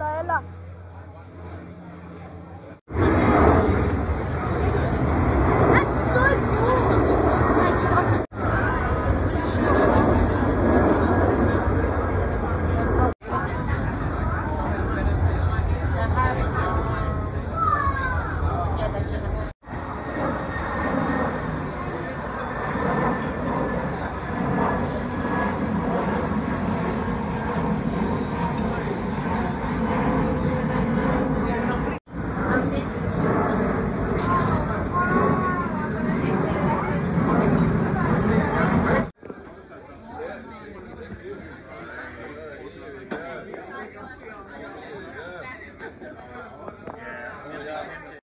来了。Yeah,